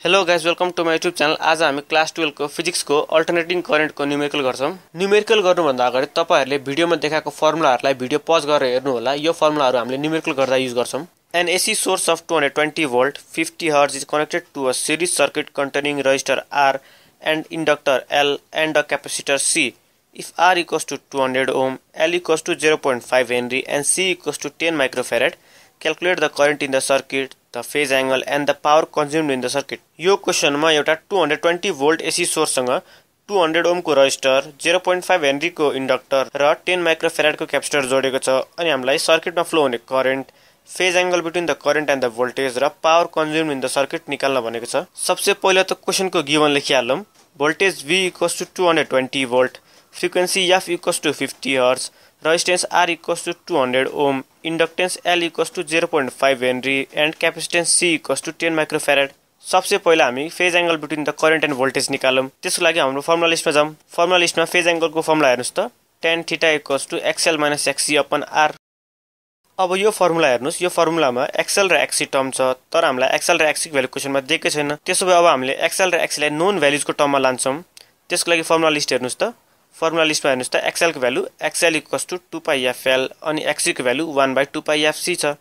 Hello guys welcome to my YouTube channel आज हामी class टुवेल्भको फिजिक्सको अल्टरनेटिङ करेन्टको न्युमेरिकल गर्छौँ। न्युमेरिकल गर्नुभन्दा अगाडि तपाईँहरूले भिडियोमा देखाएको फर्मुलाहरूलाई भिडियो पज गरेर हेर्नुहोला। यो फर्मुलाहरू हामीले न्युमेरिकल गर्दा युज गर्छौँ। An AC source of two hundred twenty volt fifty hertz is connected to a series circuit containing resistor R and inductor L and a capacitor C if R equals to two hundred ohm L equals to zero point five henry and C equals to ten microfarad calculate the current in the circuit the phase angle and the power consumed in the circuit यो क्वेसनमा एउटा two hundred twenty volt AC सोर्ससँग two hundred ओमको resistor zero point five हेनरीको inductor र ten माइक्रोफेराडको capacitor जोडेको छ अनि हामीलाई सर्किटमा फ्लो हुने current phase angle between the current and the voltage र power consume in the circuit निकाल्न भनेको छ। सबसे पहिला त क्वेसनको given लेखिहालौँ। Voltage V equals to two hundred twenty volt frequency F equals to fifty hertz resistance R equals to 200 ohm, inductance L equals to 0.5 Henry and capacitance C equals to 10 microfarad. सबसे पहिला हामी phase angle between the current and voltage निकालौँ। त्यसको लागि हाम्रो formula लिस्टमा जाउँ formula लिस्टमा phase एङ्गलको फर्मुला हेर्नुहोस् त। Tan theta equals to XL minus XC upon R अब यो फर्मुला हेर्नुहोस्। यो फर्मुलामा एक्सएल र एक्सी टर्म छ तर हामीलाई एक्सएल र एक्सीको भ्यालु क्वेसनमा दिएकै छैन। त्यसो भए अब हामीले एक्सएल र एक्सीलाई नोन भ्याल्युजको टर्ममा लान्छौँ। त्यसको लागि फर्मुला लिस्ट हेर्नुहोस् त। फर्मुला लिस्टमा हेर्नुहोस् त एक्सएलको value XL equals to two pi FL अनि एक्सीको value one by two pi FC छ।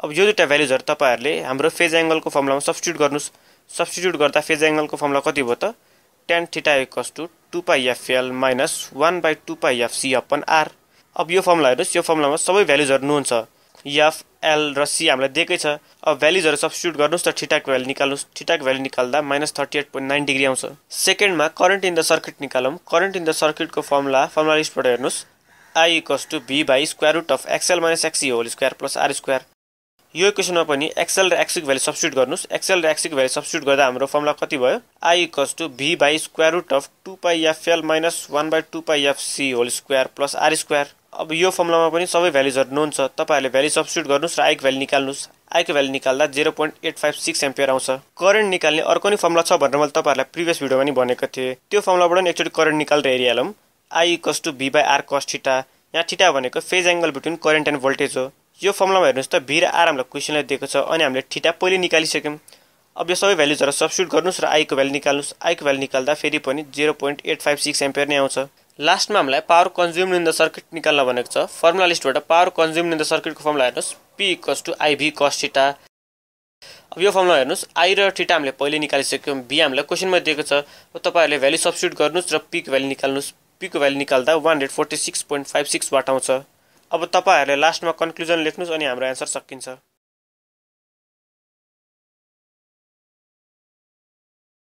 अब यो दुइटा भ्यालुजहरू तपाईँहरूले हाम्रो फेज एङ्गलको फर्मुलामा सब्सटिट्युट गर्नुहोस्। सब्सटिट्युट गर्दा फेज एङ्गलको फर्मुला कति भयो त? Ten theta two pi FL minus one by two pi FC upon R अब यो फर्मुला हेर्नुहोस् यो फर्मुलामा सबै भ्यालुजहरू नुन एफ एल र सी हामीलाई दिएकै छ। अब भ्याल्युजहरू सब्सटिट्युट गर्नुहोस् त ठिटाको भ्यालु निकाल्नुहोस्। ठिटाको भ्यालु निकाल्दा minus thirty eight point nine degree आउँछ। सेकेन्डमा करेन्ट इन द सर्किट निकालौँ। करेन्ट इन द सर्किटको फर्मुला फर्मुला लिस्टबाट हेर्नुहोस्। I equals to V by square root of XL minus XC whole square plus R square यो इक्वेसनमा पनि XL र एक्सीको भ्यालु सब्सटिट्युट गर्नुहोस्। एक्सएल र एक्सीको भ्यालु सब्सटिट्युट गर्दा हाम्रो फर्मुला कति भयो? I equals to V by square root of two pi FL minus one by two pi FC whole square plus R square अब यो फर्मुलामा पनि सबै भ्याल्युजहरू नोन छ तपाईँहरूले भ्याल्यु सब्सटिट्युट गर्नुहोस् र आइको भ्याल्यु निकाल्नुहोस्। आइको भ्याल्यु निकाल्दा zero point eight five six ampere आउँछ। करेन्ट निकाल्ने अर्को नै फर्मुला छ भनेर मैले तपाईँहरूलाई प्रिभियस भिडियोमा पनि भनेको थिएँ। त्यो फर्मुलाबाट पनि एकचोटि करेन्ट निकालेर हेरिहालौँ। I equals to V by R cos theta यहाँ ठिटा भनेको phase angle between current and voltage हो। यो फर्मुलामा हेर्नुहोस् त भी र आर हामीलाई क्वेसनलाई दिएको छ अनि हामीले ठिटा पहिले निकालिसक्यौँ। अब यो सबै भ्याल्युजहरू सब्सटिट्युट गर्नुहोस् र आईको भ्याल्यु निकाल्नुहोस्। आईको भ्याल्यु निकाल्दा फेरि पनि zero point eight five six ampere नै आउँछ। लास्टमा हामीलाई power consume in the circuit निकाल्न भनेको छ। फर्मुला लिस्टबाट पावर कन्ज्युम इन द सर्किटको फर्मुला हेर्नुहोस्। P equals to IV cos theta अब यो फर्मुला हेर्नुहोस्। आई र टिटा हामीले पहिले निकालिसक्यौँ बी हामीलाई क्वेसनमा दिएको छ। तपाईँहरूले भ्याल्यु सब्सिट्युट गर्नुहोस् र पीको भ्याल्यु निकाल्नुहोस्। पीको भ्याल्यु निकाल्दा one hundred forty six point five six watt आउँछ। अब तपाईँहरूले लास्टमा कन्क्लुजन लेख्नुहोस् अनि हाम्रो एन्सर सकिन्छ।